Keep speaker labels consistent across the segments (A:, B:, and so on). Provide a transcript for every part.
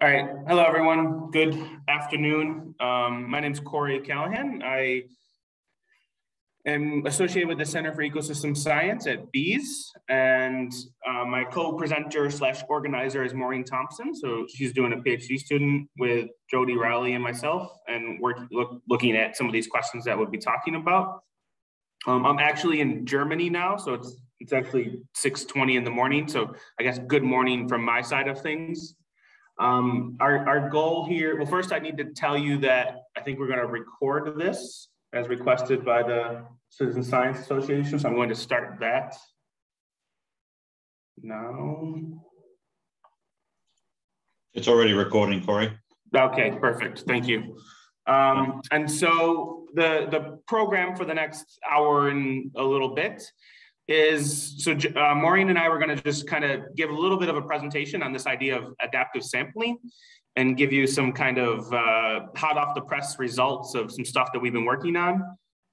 A: All right. Hello, everyone. Good afternoon. Um, my name is Corey Callaghan. I am associated with the Center for Ecosystem Science at Bees, and uh, my co-presenter slash organizer is Maureen Thompson. So she's doing a PhD student with Jodi Rowley and myself, and we're look, looking at some of these questions that we'll be talking about. Um, I'm actually in Germany now, so it's it's actually 6:20 in the morning. So I guess good morning from my side of things. Um, our, our goal here, well, first I need to tell you that I think we're going to record this as requested by the Citizen Science Association. So I'm going to start that now.
B: It's already recording, Corey.
A: Okay, perfect. Thank you. Um, and so the, the program for the next hour and a little bit is so uh, Maureen and I were going to just kind of give a little bit of a presentation on this idea of adaptive sampling and give you some kind of uh, hot off the press results of some stuff that we've been working on.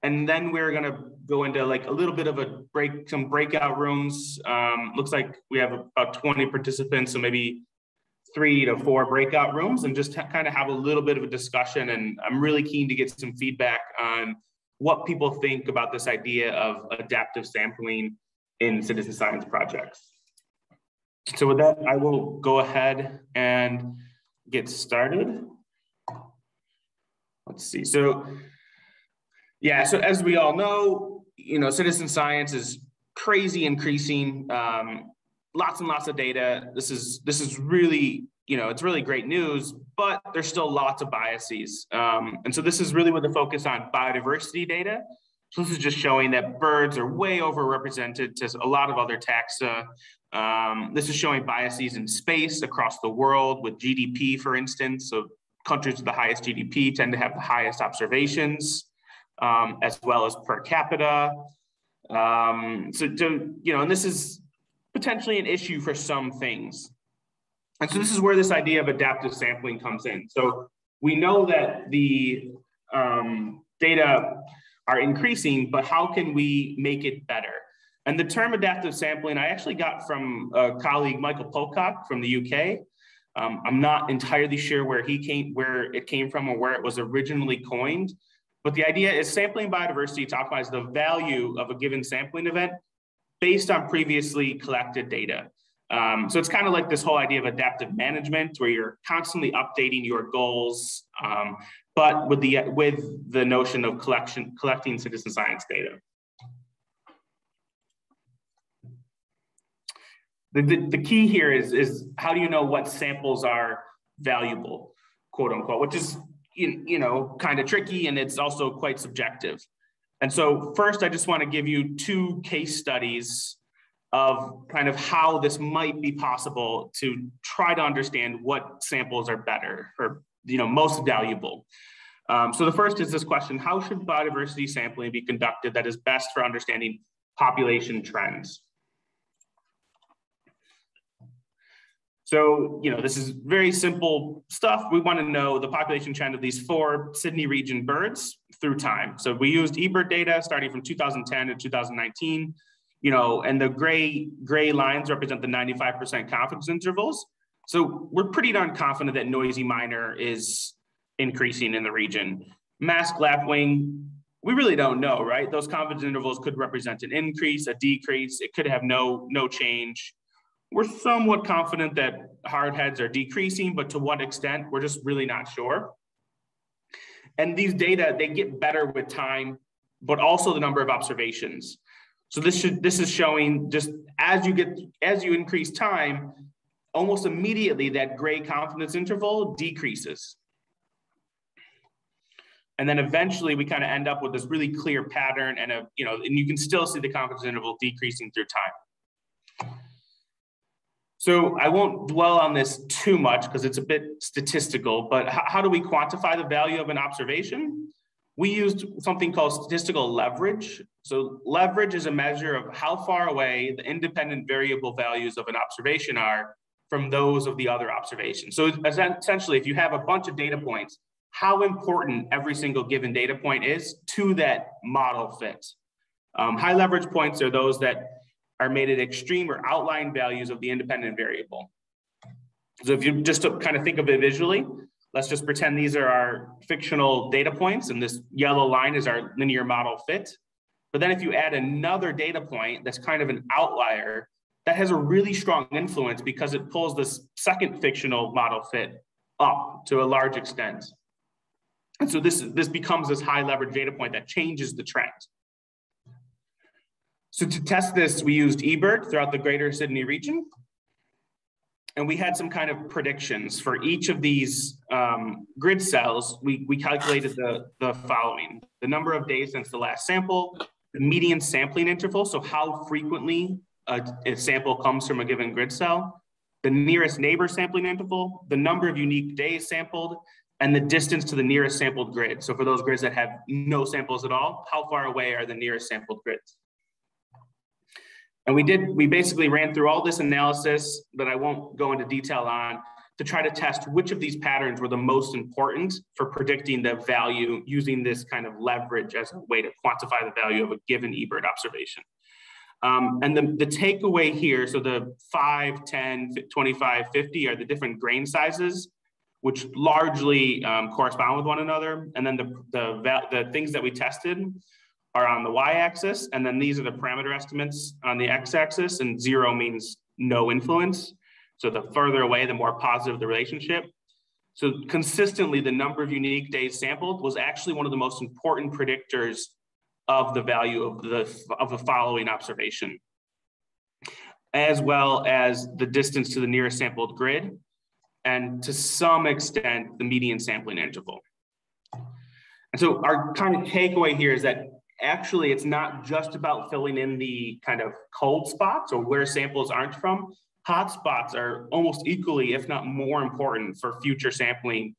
A: And then we're going to go into like a little bit of a break, some breakout rooms. Um, looks like we have about 20 participants, so maybe three to four breakout rooms and just kind of have a little bit of a discussion. And I'm really keen to get some feedback on what people think about this idea of adaptive sampling in citizen science projects. So with that, I will go ahead and get started. Let's see. So yeah, so as we all know, you know, citizen science is crazy increasing. Um, lots and lots of data. This is this is really you know, it's really great news, but there's still lots of biases. Um, and so this is really with the focus on biodiversity data. So this is just showing that birds are way overrepresented to a lot of other taxa. Um, this is showing biases in space across the world with GDP, for instance. So countries with the highest GDP tend to have the highest observations, um, as well as per capita. Um, so, to, you know, and this is potentially an issue for some things. And so this is where this idea of adaptive sampling comes in. So we know that the um, data are increasing, but how can we make it better? And the term adaptive sampling, I actually got from a colleague, Michael Pocock from the UK. Um, I'm not entirely sure where he came, where it came from or where it was originally coined, but the idea is sampling biodiversity to optimize the value of a given sampling event based on previously collected data. Um, so it's kind of like this whole idea of adaptive management, where you're constantly updating your goals, um, but with the with the notion of collection collecting citizen science data. The, the, the key here is, is how do you know what samples are valuable, quote unquote, which is you, you know kind of tricky and it's also quite subjective. And so first, I just want to give you two case studies of kind of how this might be possible to try to understand what samples are better or you know most valuable. Um, so the first is this question, how should biodiversity sampling be conducted that is best for understanding population trends? So, you know, this is very simple stuff. We want to know the population trend of these four Sydney region birds through time. So we used eBird data starting from 2010 to 2019 you know, and the gray gray lines represent the 95% confidence intervals. So we're pretty darn confident that noisy miner is increasing in the region. Mask lapwing, we really don't know, right? Those confidence intervals could represent an increase, a decrease. It could have no no change. We're somewhat confident that hardheads are decreasing, but to what extent, we're just really not sure. And these data, they get better with time, but also the number of observations. So this should this is showing just as you get as you increase time, almost immediately that gray confidence interval decreases. And then eventually we kind of end up with this really clear pattern and a, you know, and you can still see the confidence interval decreasing through time. So I won't dwell on this too much because it's a bit statistical, but how do we quantify the value of an observation? We used something called statistical leverage. So leverage is a measure of how far away the independent variable values of an observation are from those of the other observations. So essentially, if you have a bunch of data points, how important every single given data point is to that model fit. Um, high leverage points are those that are made at extreme or outlying values of the independent variable. So if you just kind of think of it visually, let's just pretend these are our fictional data points and this yellow line is our linear model fit. But then if you add another data point that's kind of an outlier, that has a really strong influence because it pulls this second fictional model fit up to a large extent. And so this, this becomes this high leverage data point that changes the trend. So to test this, we used eBird throughout the greater Sydney region. And we had some kind of predictions for each of these um, grid cells. We, we calculated the, the following, the number of days since the last sample, the median sampling interval, so how frequently a, a sample comes from a given grid cell, the nearest neighbor sampling interval, the number of unique days sampled, and the distance to the nearest sampled grid. So for those grids that have no samples at all, how far away are the nearest sampled grids? And we did, we basically ran through all this analysis that I won't go into detail on to try to test which of these patterns were the most important for predicting the value using this kind of leverage as a way to quantify the value of a given eBird observation. Um, and the, the takeaway here, so the 5, 10, 25, 50 are the different grain sizes which largely um, correspond with one another. And then the, the, the things that we tested are on the y-axis, and then these are the parameter estimates on the x-axis, and zero means no influence. So the further away, the more positive the relationship. So consistently, the number of unique days sampled was actually one of the most important predictors of the value of the, of the following observation, as well as the distance to the nearest sampled grid, and to some extent, the median sampling interval. And so our kind of takeaway here is that actually it's not just about filling in the kind of cold spots or where samples aren't from. Hot spots are almost equally, if not more important for future sampling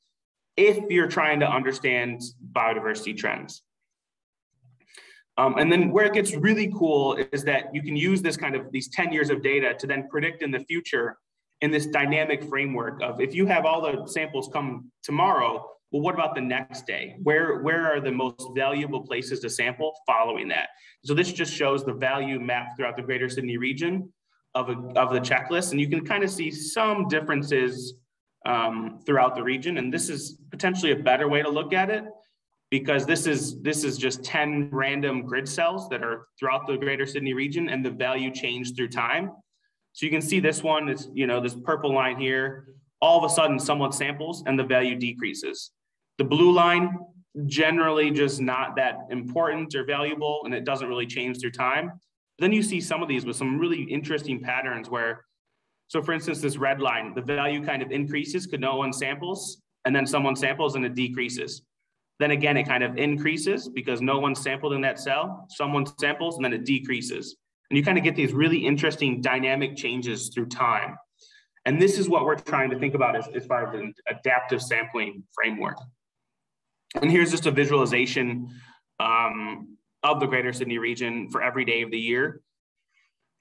A: if you're trying to understand biodiversity trends. Um, and then where it gets really cool is that you can use this kind of these 10 years of data to then predict in the future in this dynamic framework of if you have all the samples come tomorrow, well, what about the next day? Where, where are the most valuable places to sample following that? So this just shows the value map throughout the greater Sydney region of, a, of the checklist. And you can kind of see some differences um, throughout the region. And this is potentially a better way to look at it because this is, this is just 10 random grid cells that are throughout the greater Sydney region and the value changed through time. So you can see this one is, you know, this purple line here, all of a sudden someone samples and the value decreases. The blue line, generally just not that important or valuable and it doesn't really change through time. Then you see some of these with some really interesting patterns where, so for instance, this red line, the value kind of increases because no one samples and then someone samples and it decreases. Then again, it kind of increases because no one sampled in that cell, someone samples and then it decreases. And you kind of get these really interesting dynamic changes through time. And this is what we're trying to think about as, as far as an adaptive sampling framework. And here's just a visualization um, of the greater Sydney region for every day of the year.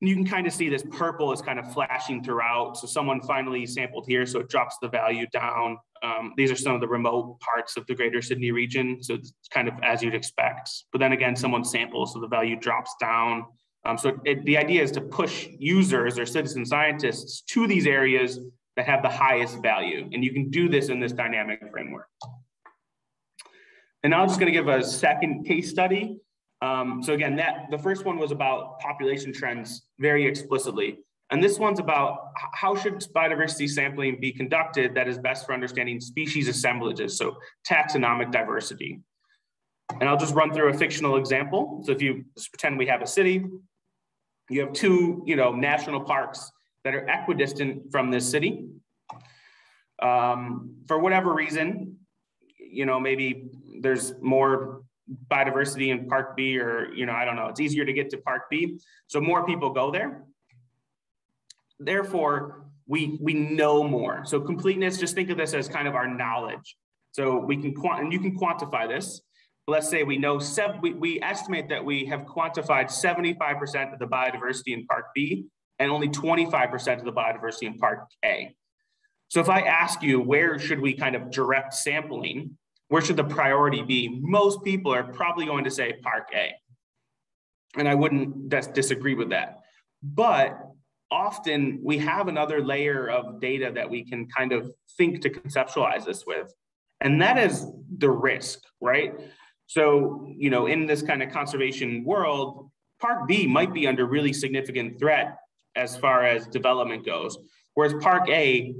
A: And you can kind of see this purple is kind of flashing throughout. So someone finally sampled here, so it drops the value down. Um, these are some of the remote parts of the greater Sydney region. So it's kind of as you'd expect. But then again, someone samples, so the value drops down. Um, so it, the idea is to push users or citizen scientists to these areas that have the highest value. And you can do this in this dynamic framework. And now I'm just gonna give a second case study. Um, so again, that the first one was about population trends very explicitly. And this one's about how should biodiversity sampling be conducted that is best for understanding species assemblages, so taxonomic diversity. And I'll just run through a fictional example. So if you pretend we have a city, you have two, you know, national parks that are equidistant from this city. Um, for whatever reason, you know, maybe there's more biodiversity in Park B, or you know, I don't know. It's easier to get to Park B, so more people go there. Therefore, we we know more. So completeness, just think of this as kind of our knowledge. So we can and you can quantify this let's say we know, sev- we, we estimate that we have quantified 75% of the biodiversity in Park B and only 25% of the biodiversity in Park A. So if I ask you, where should we kind of direct sampling? Where should the priority be? Most people are probably going to say Park A. And I wouldn't dis- disagree with that. But often we have another layer of data that we can kind of think to conceptualize this with. And that is the risk, right? So, you know, in this kind of conservation world, Park B might be under really significant threat as far as development goes, whereas Park A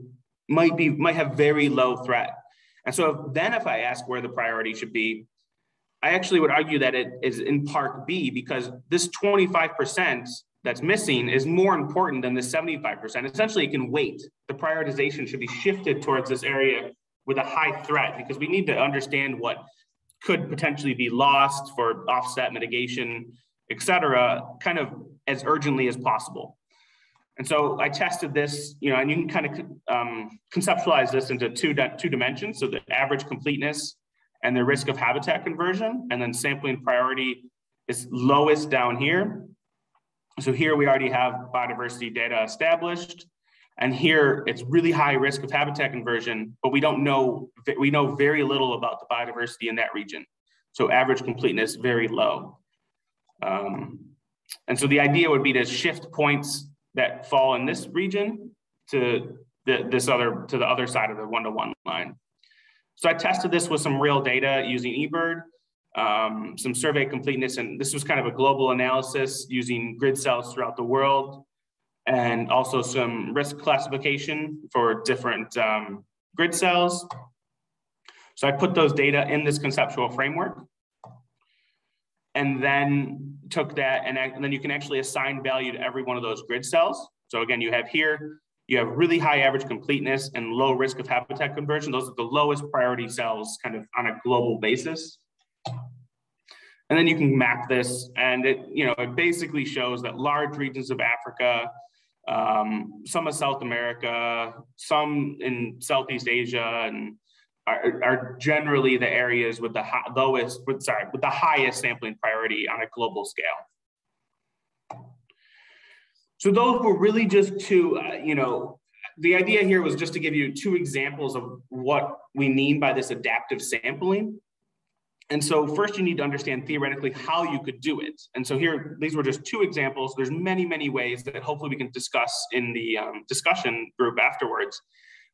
A: might be might have very low threat. And so then if I ask where the priority should be, I actually would argue that it is in part B because this 25% that's missing is more important than the 75%. Essentially, it can wait. The prioritization should be shifted towards this area with a high threat because we need to understand what could potentially be lost for offset mitigation, et cetera, kind of as urgently as possible. And so I tested this, you know, and you can kind of um, conceptualize this into two, two dimensions. So the average completeness and the risk of habitat conversion, and then sampling priority is lowest down here. So here we already have biodiversity data established. And here it's really high risk of habitat conversion, but we don't know, we know very little about the biodiversity in that region. So average completeness very low. Um, and so the idea would be to shift points that fall in this region to the, this other, to the other side of the one-to-one -one line. So I tested this with some real data using eBird, um, some survey completeness, and this was kind of a global analysis using grid cells throughout the world, and also some risk classification for different um, grid cells. So I put those data in this conceptual framework and then took that and, and, then you can actually assign value to every one of those grid cells. So again, you have here, you have really high average completeness and low risk of habitat conversion. Those are the lowest priority cells kind of on a global basis. And then you can map this and it, you know, it basically shows that large regions of Africa, um, some of South America, some in Southeast Asia and are, are generally the areas with the high, lowest, with, sorry, with the highest sampling priority on a global scale. So those were really just two, uh, you know, the idea here was just to give you two examples of what we mean by this adaptive sampling. And so first you need to understand theoretically how you could do it. And so here, these were just two examples. There's many, many ways that hopefully we can discuss in the um, discussion group afterwards.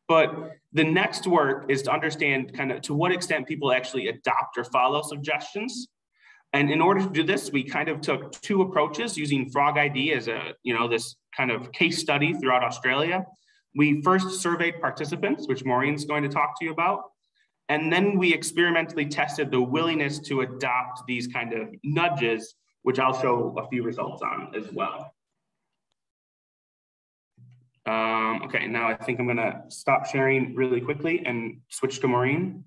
A: But the next work is to understand kind of to what extent people actually adopt or follow suggestions. And in order to do this, we kind of took two approaches using FrogID as a, you know, this kind of case study throughout Australia. We first surveyed participants, which Maureen's going to talk to you about. And then we experimentally tested the willingness to adopt these kind of nudges, which I'll show a few results on as well. Um, okay, now I think I'm gonna stop sharing really quickly and switch to Maureen.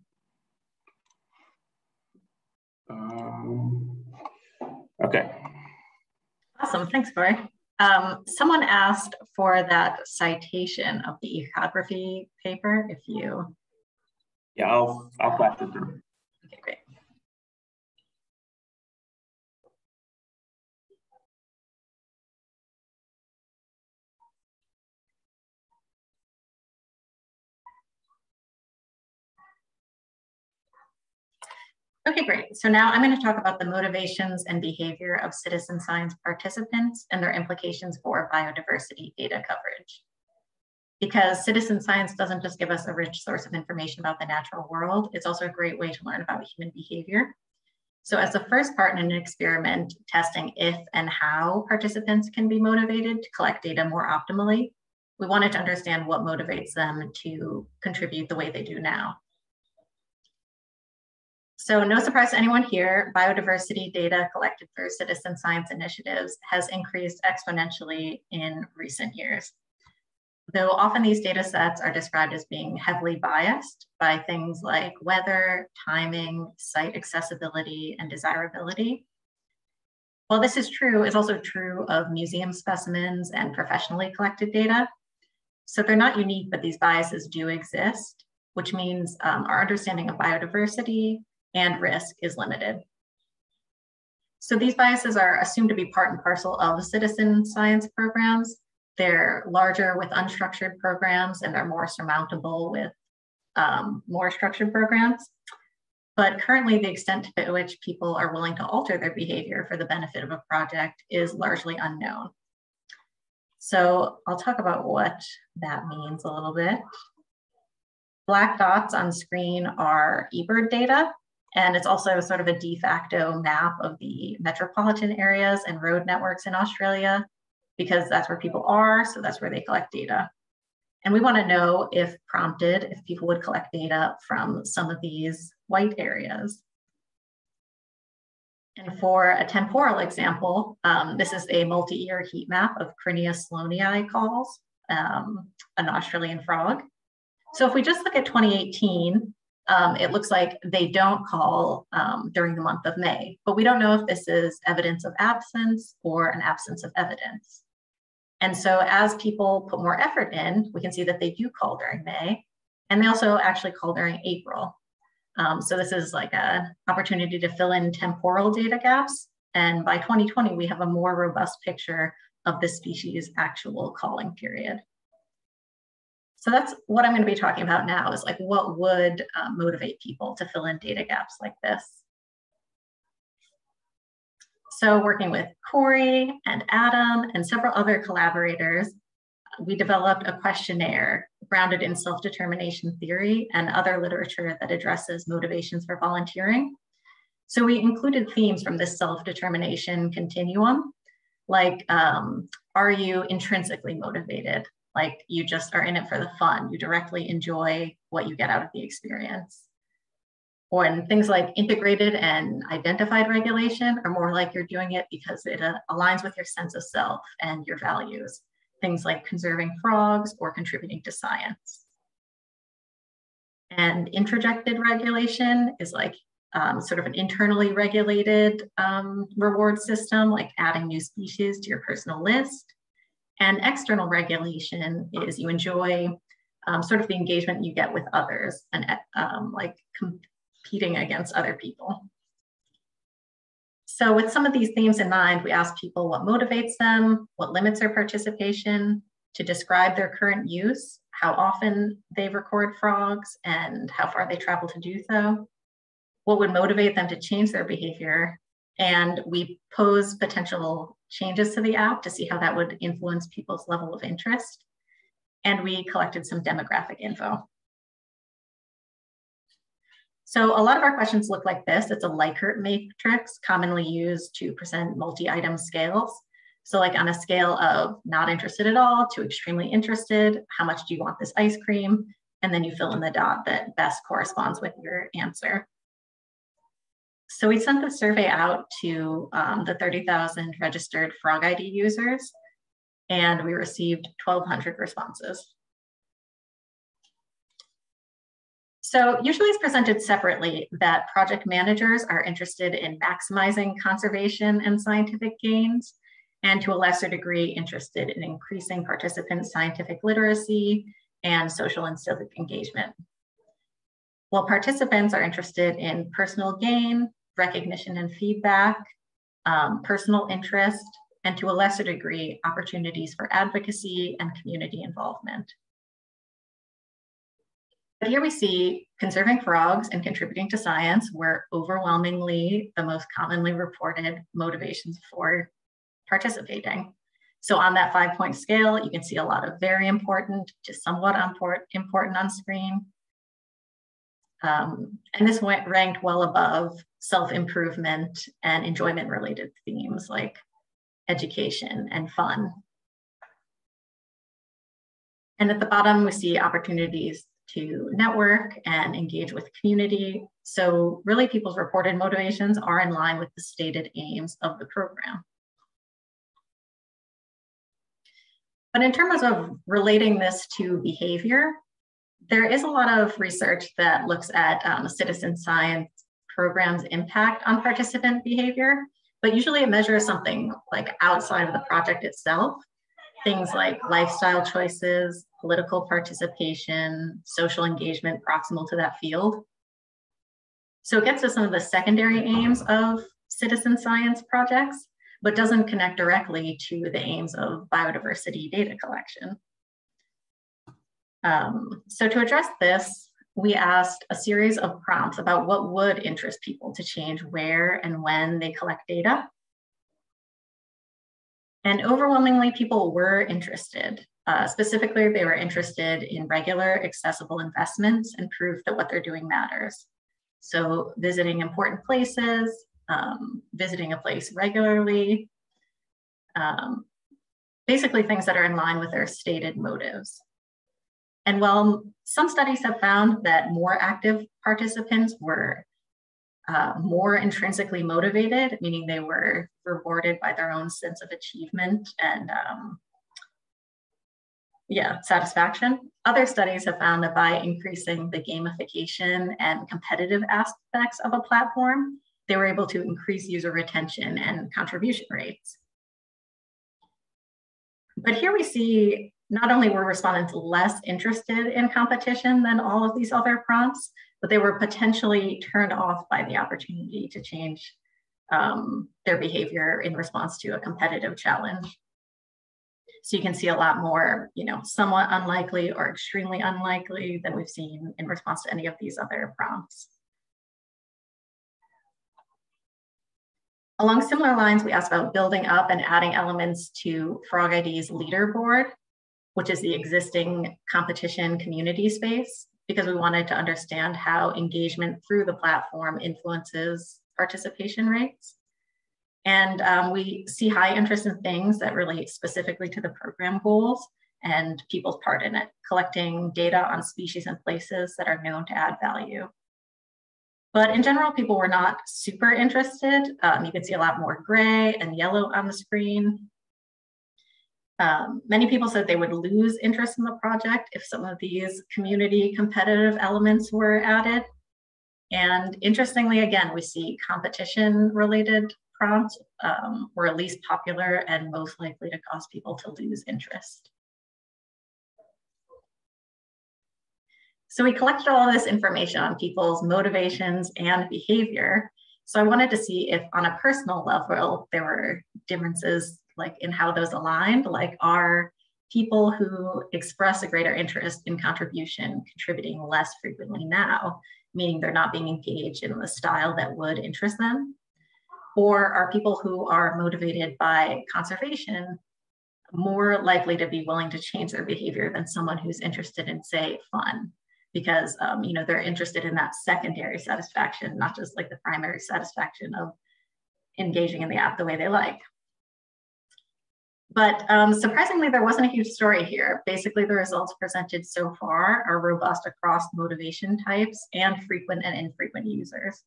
A: Um, okay.
C: Awesome, thanks, Corey. Um, someone asked for that citation of the ecography paper, if you.
A: Yeah, I'll, I'll flash it through.
C: Okay, great. So now I'm going to talk about the motivations and behavior of citizen science participants and their implications for biodiversity data coverage. Because citizen science doesn't just give us a rich source of information about the natural world, it's also a great way to learn about human behavior. So as the first part in an experiment testing if and how participants can be motivated to collect data more optimally, we wanted to understand what motivates them to contribute the way they do now. So no surprise to anyone here, biodiversity data collected through citizen science initiatives has increased exponentially in recent years. Though often these data sets are described as being heavily biased by things like weather, timing, site accessibility, and desirability. While this is true, it's also true of museum specimens and professionally collected data. So they're not unique, but these biases do exist, which means um, our understanding of biodiversity, and risk is limited. So these biases are assumed to be part and parcel of citizen science programs. They're larger with unstructured programs and they're more surmountable with um, more structured programs. But currently the extent to which people are willing to alter their behavior for the benefit of a project is largely unknown. So I'll talk about what that means a little bit. Black dots on screen are eBird data, and it's also sort of a de facto map of the metropolitan areas and road networks in Australia, because that's where people are, so that's where they collect data. And we want to know if prompted, if people would collect data from some of these white areas. And for a temporal example, um, this is a multi-year heat map of Crinia sloanei calls, um, an Australian frog. So if we just look at 2018, um, it looks like they don't call um, during the month of May, but we don't know if this is evidence of absence or an absence of evidence. And so as people put more effort in, we can see that they do call during May, and they also actually call during April. Um, so this is like an opportunity to fill in temporal data gaps. And by 2020, we have a more robust picture of the species actual calling period. So that's what I'm going to be talking about now is like what would uh, motivate people to fill in data gaps like this. So working with Corey and Adam and several other collaborators, we developed a questionnaire grounded in self-determination theory and other literature that addresses motivations for volunteering. So we included themes from this self-determination continuum, like um, are you intrinsically motivated? Like you just are in it for the fun, you directly enjoy what you get out of the experience. Or in things like integrated and identified regulation are more like you're doing it because it uh, aligns with your sense of self and your values things like conserving frogs or contributing to science. And introjected regulation is like um, sort of an internally regulated um, reward system, like adding new species to your personal list. And external regulation is you enjoy um, sort of the engagement you get with others and um, like competing against other people. So with some of these themes in mind, we ask people what motivates them, what limits their participation, to describe their current use, how often they record frogs, and how far they travel to do so, what would motivate them to change their behavior, and we pose potential changes to the app to see how that would influence people's level of interest. And we collected some demographic info. So a lot of our questions look like this. It's a Likert matrix commonly used to present multi-item scales. So like on a scale of not interested at all to extremely interested, how much do you want this ice cream? And then you fill in the dot that best corresponds with your answer. So we sent the survey out to um, the 30,000 registered FrogID users, and we received 1,200 responses. So usually it's presented separately that project managers are interested in maximizing conservation and scientific gains, and to a lesser degree interested in increasing participant scientific literacy and social and civic engagement. While participants are interested in personal gain, recognition and feedback, um, personal interest, and to a lesser degree, opportunities for advocacy and community involvement. But here we see conserving frogs and contributing to science were overwhelmingly the most commonly reported motivations for participating. So on that five point scale, you can see a lot of very important to somewhat important on screen. Um, and this went ranked well above self-improvement and enjoyment related themes like education and fun. And at the bottom, we see opportunities to network and engage with community. So really people's reported motivations are in line with the stated aims of the program. But in terms of relating this to behavior, there is a lot of research that looks at um, citizen science programs' impact on participant behavior, but usually it measures something like outside of the project itself things like lifestyle choices, political participation, social engagement proximal to that field. So it gets to some of the secondary aims of citizen science projects, but doesn't connect directly to the aims of biodiversity data collection. Um, so to address this, we asked a series of prompts about what would interest people to change where and when they collect data. And overwhelmingly, people were interested. Uh, specifically, they were interested in regular, accessible investments and proof that what they're doing matters. So, visiting important places, um, visiting a place regularly, um, basically things that are in line with their stated motives. And while some studies have found that more active participants were uh, more intrinsically motivated, meaning they were rewarded by their own sense of achievement and um, yeah, satisfaction. Other studies have found that by increasing the gamification and competitive aspects of a platform, they were able to increase user retention and contribution rates. But here we see not only were respondents less interested in competition than all of these other prompts, but they were potentially turned off by the opportunity to change um, their behavior in response to a competitive challenge. So you can see a lot more, you know, somewhat unlikely or extremely unlikely than we've seen in response to any of these other prompts. Along similar lines, we asked about building up and adding elements to FrogID's leaderboard, which is the existing competition community space, because we wanted to understand how engagement through the platform influences participation rates. And um, we see high interest in things that relate specifically to the program goals and people's part in it, collecting data on species and places that are known to add value. But in general, people were not super interested. Um, you can see a lot more gray and yellow on the screen. Um, many people said they would lose interest in the project if some of these community competitive elements were added. And interestingly, again, we see competition related prompts um, were least popular and most likely to cause people to lose interest. So we collected all this information on people's motivations and behavior. So I wanted to see if on a personal level, there were differences like in how those aligned, like are people who express a greater interest in contribution contributing less frequently now, meaning they're not being engaged in the style that would interest them? Or are people who are motivated by conservation more likely to be willing to change their behavior than someone who's interested in, say, fun? because um, you know they're interested in that secondary satisfaction, not just like the primary satisfaction of engaging in the app the way they like. But um, surprisingly, there wasn't a huge story here. Basically, the results presented so far are robust across motivation types and frequent and infrequent users,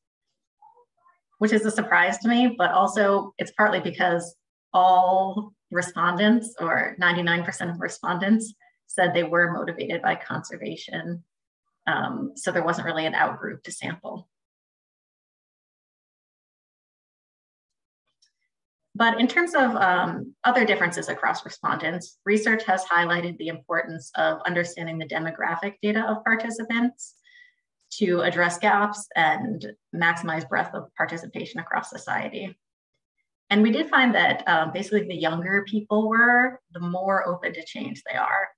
C: which is a surprise to me, but also it's partly because all respondents or 99% of respondents said they were motivated by conservation um, so there wasn't really an outgroup to sample. But in terms of um, other differences across respondents, research has highlighted the importance of understanding the demographic data of participants to address gaps and maximize breadth of participation across society. And we did find that um, basically the younger people were, the more open to change they are.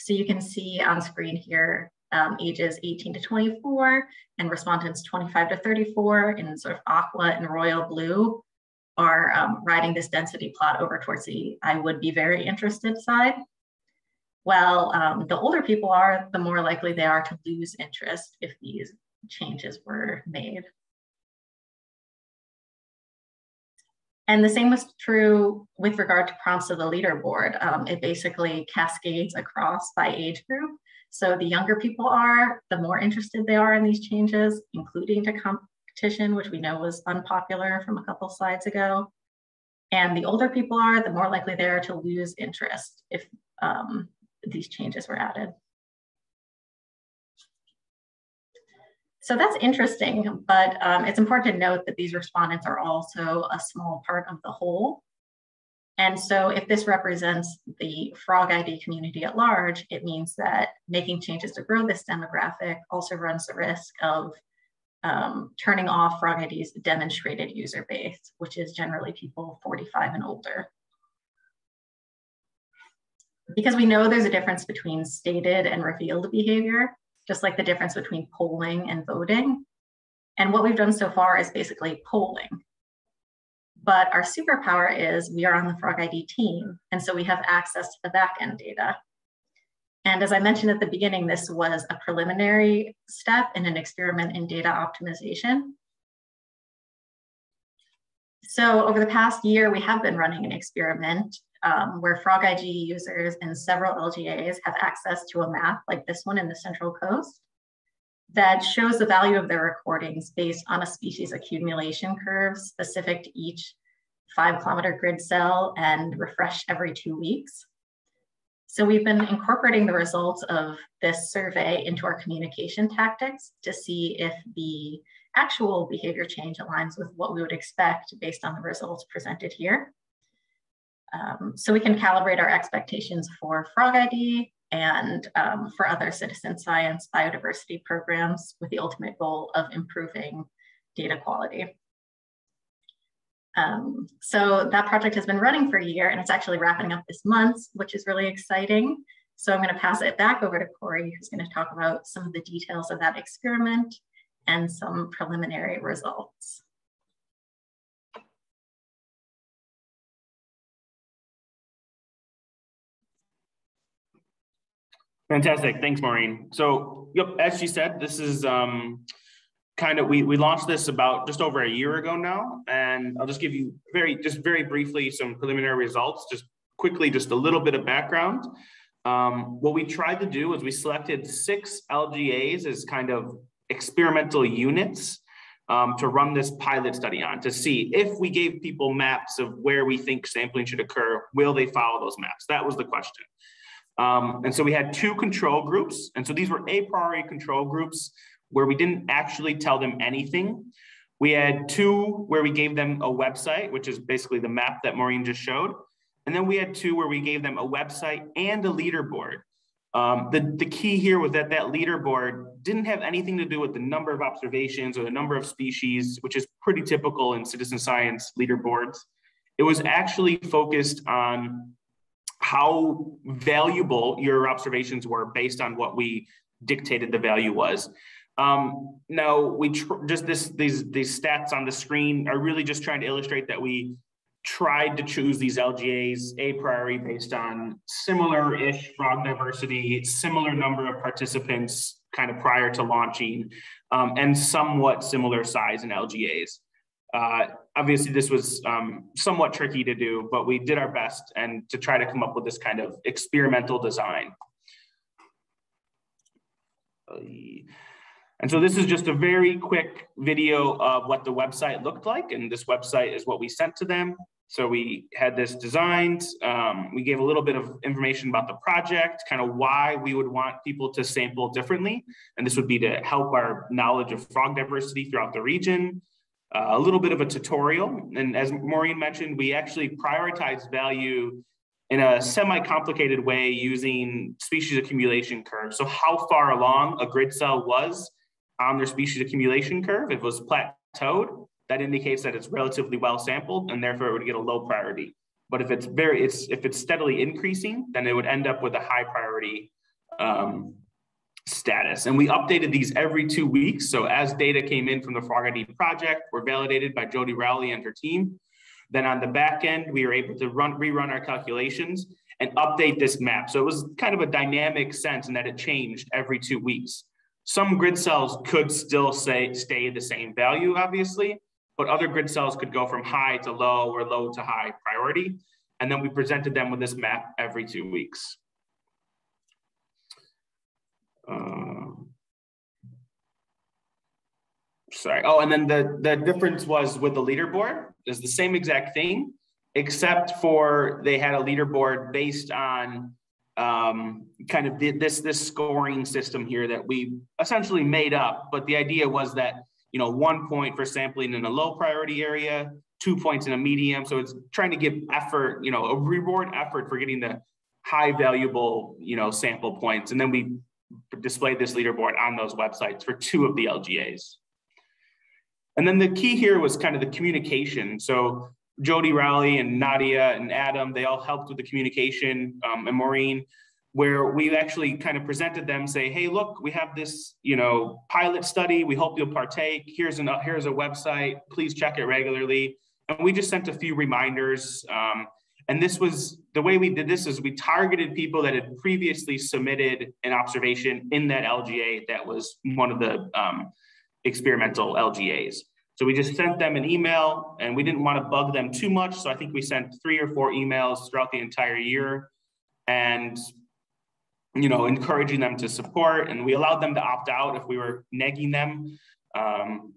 C: So you can see on screen here um, ages 18 to 24 and respondents 25 to 34 in sort of aqua and royal blue are um, riding this density plot over towards the I would be very interested side. Well, um, the older people are, the more likely they are to lose interest if these changes were made. And the same was true with regard to prompts of the leaderboard. Um, it basically cascades across by age group. So the younger people are, the more interested they are in these changes, including to competition, which we know was unpopular from a couple slides ago. And the older people are, the more likely they are to lose interest if um, these changes were added. So that's interesting, but um, it's important to note that these respondents are also a small part of the whole. And so if this represents the FrogID community at large, it means that making changes to grow this demographic also runs the risk of um, turning off ID's demonstrated user base, which is generally people 45 and older. Because we know there's a difference between stated and revealed behavior, just like the difference between polling and voting. And what we've done so far is basically polling But our superpower is we are on the FrogID team, and so we have access to the backend data. And as I mentioned at the beginning, this was a preliminary step in an experiment in data optimization. So over the past year, we have been running an experiment um, where FrogID users and several LGAs have access to a map like this one in the Central Coast that shows the value of their recordings based on a species accumulation curve specific to each five kilometer grid cell and refreshed every two weeks. So we've been incorporating the results of this survey into our communication tactics to see if the actual behavior change aligns with what we would expect based on the results presented here. Um, so we can calibrate our expectations for FrogID and um, for other citizen science biodiversity programs with the ultimate goal of improving data quality. Um, so that project has been running for a year and it's actually wrapping up this month, which is really exciting. So I'm gonna pass it back over to Corey, who's gonna talk about some of the details of that experiment and some preliminary results.
A: Fantastic. Thanks, Maureen. So, yep, as she said, this is um, kind of we we launched this about just over a year ago now, and I'll just give you very just very briefly some preliminary results. Just quickly, just a little bit of background. Um, what we tried to do is we selected six LGAs as kind of experimental units um, to run this pilot study on to see if we gave people maps of where we think sampling should occur, will they follow those maps? That was the question. Um, and so we had two control groups. And so these were a priori control groups where we didn't actually tell them anything. We had two where we gave them a website, which is basically the map that Maureen just showed. And then we had two where we gave them a website and a leaderboard. Um, the, the key here was that that leaderboard didn't have anything to do with the number of observations or the number of species, which is pretty typical in citizen science leaderboards. It was actually focused on how valuable your observations were based on what we dictated the value was. Um, now we just this these these stats on the screen are really just trying to illustrate that we tried to choose these LGAs a priori based on similar-ish frog diversity, similar number of participants kind of prior to launching, um, and somewhat similar size in LGAs. Uh, obviously, this was um, somewhat tricky to do, but we did our best and to try to come up with this kind of experimental design. And so this is just a very quick video of what the website looked like. And this website is what we sent to them. So we had this designed. Um, we gave a little bit of information about the project, kind of why we would want people to sample differently. And this would be to help our knowledge of frog diversity throughout the region. Uh, a little bit of a tutorial. And as Maureen mentioned, we actually prioritize value in a semi-complicated way using species accumulation curves. So how far along a grid cell was on their species accumulation curve, if it was plateaued, that indicates that it's relatively well sampled and therefore it would get a low priority. But if it's very, it's if it's steadily increasing, then it would end up with a high priority um, status. And we updated these every two weeks. So as data came in from the FrogID project, were validated by Jodi Rowley and her team. Then on the back end, we were able to run rerun our calculations and update this map. So it was kind of a dynamic sense in that it changed every two weeks. Some grid cells could still say stay the same value, obviously, but other grid cells could go from high to low or low to high priority. And then we presented them with this map every two weeks. Uh, sorry. Oh, and then the, the difference was with the leaderboard is the same exact thing, except for they had a leaderboard based on um, kind of this this scoring system here that we essentially made up. But the idea was that you know one point for sampling in a low priority area, two points in a medium. So it's trying to give effort, you know, a reward effort for getting the high valuable you know sample points, and then we displayed this leaderboard on those websites for two of the LGAs. And then the key here was kind of the communication. So Jodi Rowley and Nadia and Adam, they all helped with the communication, um, and Maureen, where we actually kind of presented them, say, hey, look, we have this, you know, pilot study. We hope you'll partake. Here's an here's a website. Please check it regularly. and we just sent a few reminders. Um, and this was the way we did this is we targeted people that had previously submitted an observation in that LGA that was one of the um, experimental LGAs. So we just sent them an email and we didn't want to bug them too much. So I think we sent three or four emails throughout the entire year and you know, encouraging them to support and we allowed them to opt out if we were negging them. Um,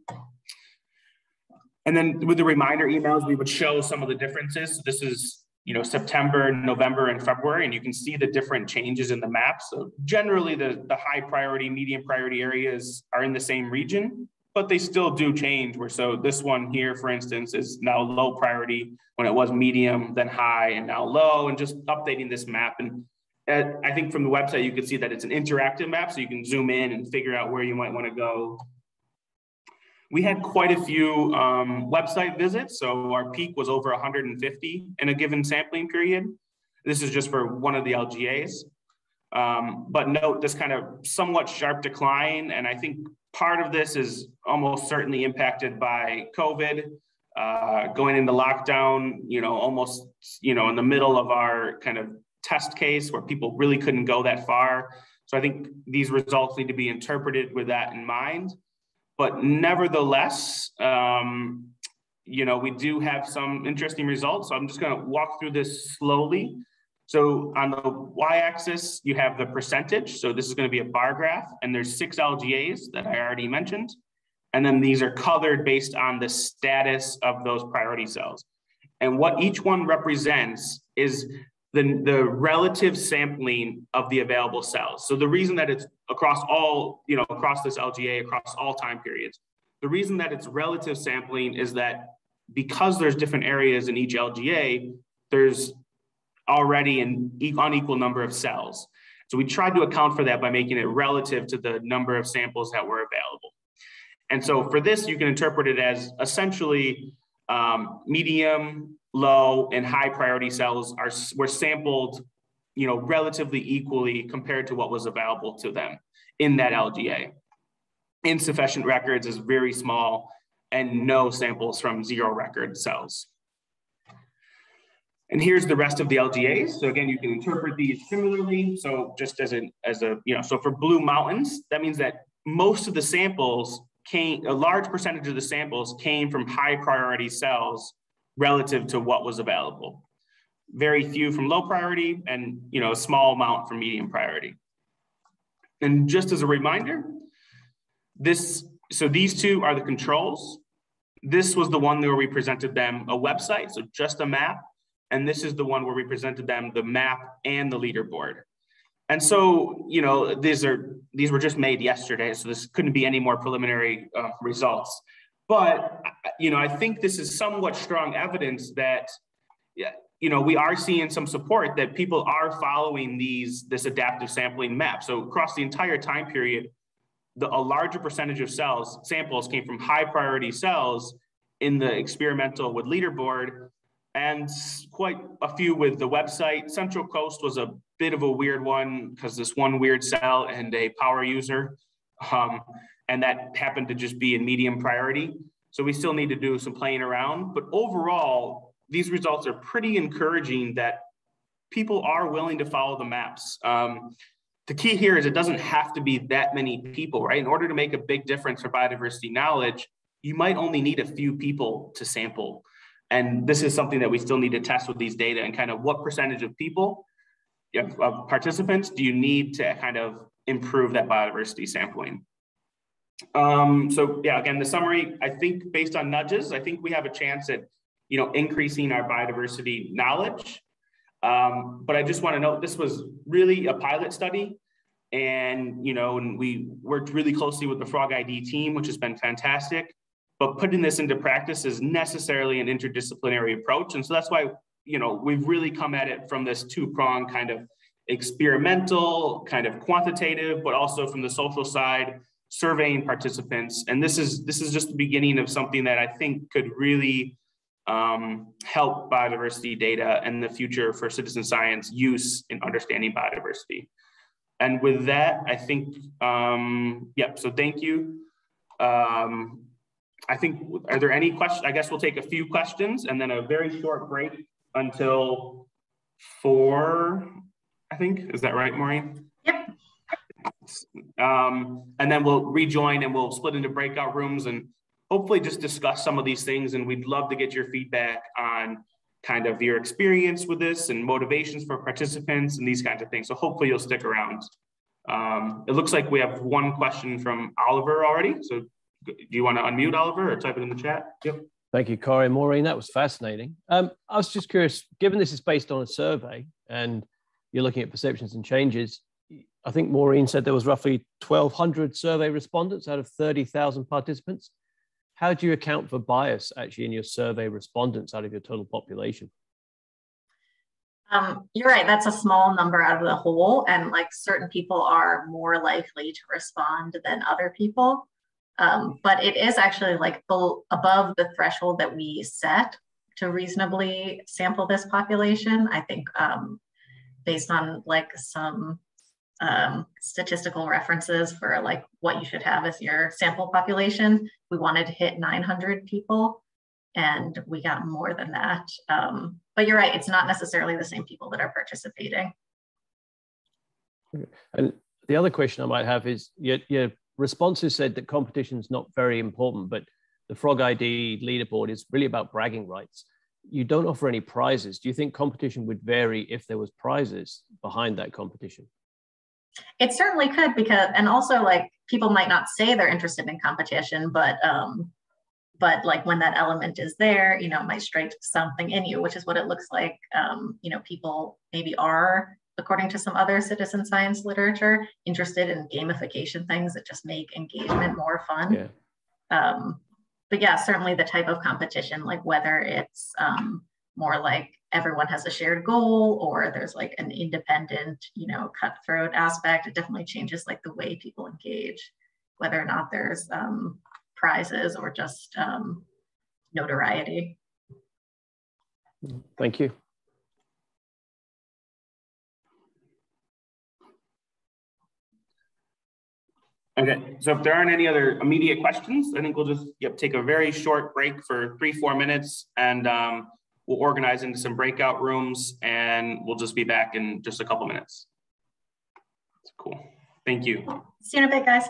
A: and then with the reminder emails, we would show some of the differences. So this is, you know, September, November, and February, and you can see the different changes in the map. So generally the, the high priority, medium priority areas are in the same region, but they still do change. Where so this one here, for instance, is now low priority when it was medium, then high, and now low, and just updating this map. And uh, I think from the website, you can see that it's an interactive map, so you can zoom in and figure out where you might want to go we had quite a few um, website visits. So our peak was over 150 in a given sampling period. This is just for one of the LGAs. Um, but note this kind of somewhat sharp decline. And I think part of this is almost certainly impacted by COVID. Uh, going into lockdown, you know, almost, you know, in the middle of our kind of test case where people really couldn't go that far. So I think these results need to be interpreted with that in mind. But nevertheless, um, you know, we do have some interesting results. So I'm just going to walk through this slowly. So on the y-axis, you have the percentage. So this is going to be a bar graph, and there's six LGAs that I already mentioned. And then these are colored based on the status of those priority cells. And what each one represents is the, the relative sampling of the available cells. So the reason that it's across all, you know, across this LGA, across all time periods, the reason that it's relative sampling is that because there's different areas in each LGA, there's already an unequal number of cells. So we tried to account for that by making it relative to the number of samples that were available. And so for this, you can interpret it as essentially um, medium, low, and high priority cells are were sampled, you know, relatively equally compared to what was available to them in that LGA. Insufficient records is very small and no samples from zero record cells. And here's the rest of the LGAs. So again, you can interpret these similarly. So just as a, as a, you know, so for Blue Mountains, that means that most of the samples came, a large percentage of the samples came from high priority cells relative to what was available. Very few from low priority and you know, a small amount from medium priority. And just as a reminder, this, so these two are the controls. This was the one where we presented them a website, so just a map. And this is the one where we presented them the map and the leaderboard. And so, you know, these are these were just made yesterday, so this couldn't be any more preliminary uh, results. But you know, I think this is somewhat strong evidence that you know we are seeing some support that people are following these this adaptive sampling map. So across the entire time period, the, a larger percentage of cells samples came from high priority cells in the experimental with leaderboard and quite a few with the website. Central Coast was a bit of a weird one because this one weird cell and a power user. Um, and that happened to just be in medium priority. So we still need to do some playing around. But overall, these results are pretty encouraging that people are willing to follow the maps. Um, the key here is it doesn't have to be that many people, right? In order to make a big difference for biodiversity knowledge, you might only need a few people to sample. And this is something that we still need to test with these data and kind of what percentage of people, of participants, do you need to kind of improve that biodiversity sampling? Um, so yeah, again, the summary, I think based on nudges, I think we have a chance at, you know, increasing our biodiversity knowledge. Um, but I just want to note this was really a pilot study. And, you know, and we worked really closely with the FrogID team, which has been fantastic. But putting this into practice is necessarily an interdisciplinary approach. And so that's why, you know, we've really come at it from this two prong kind of experimental, kind of quantitative, but also from the social side, surveying participants. And this is this is just the beginning of something that I think could really um, help biodiversity data and the future for citizen science use in understanding biodiversity. And with that, I think, um, yep, so thank you. Um, I think, are there any questions? I guess we'll take a few questions and then a very short break until four, I think. Is that right, Maureen?
C: Yep.
A: Um, and then we'll rejoin and we'll split into breakout rooms and hopefully just discuss some of these things. And we'd love to get your feedback on kind of your experience with this and motivations for participants and these kinds of things. So hopefully you'll stick around. Um, it looks like we have one question from Oliver already. So do you want to unmute Oliver or type it in the chat? Yep.
D: Thank you, Corey. Maureen, that was fascinating. Um, I was just curious, given this is based on a survey and you're looking at perceptions and changes, I think Maureen said there was roughly 1,200 survey respondents out of 30,000 participants. How do you account for bias actually in your survey respondents out of your total population?
C: Um, you're right. That's a small number out of the whole, and like certain people are more likely to respond than other people. Um, but it is actually like above the threshold that we set to reasonably sample this population. I think um, based on like some um, statistical references for like what you should have as your sample population, we wanted to hit 900 people and we got more than that. Um, but you're right, it's not necessarily the same people that are participating.
D: And the other question I might have is your, your responses said that competition is not very important, but the FrogID leaderboard is really about bragging rights. You don't offer any prizes. Do you think competition would vary if there was prizes behind that competition?
C: It certainly could because, and also like people might not say they're interested in competition, but um, but like when that element is there, you know, it might strike something in you, which is what it looks like. Um, you know, people maybe are according to some other citizen science literature, interested in gamification things that just make engagement more fun. Yeah. Um, but yeah, certainly the type of competition, like whether it's um, more like everyone has a shared goal or there's like an independent, you know, cutthroat aspect, it definitely changes like the way people engage, whether or not there's um, prizes or just um, notoriety.
D: Thank you.
A: Okay, so if there aren't any other immediate questions, I think we'll just yep, take a very short break for three, four minutes and um, we'll organize into some breakout rooms and we'll just be back in just a couple minutes. Cool. Thank you.
C: See you in a bit, guys.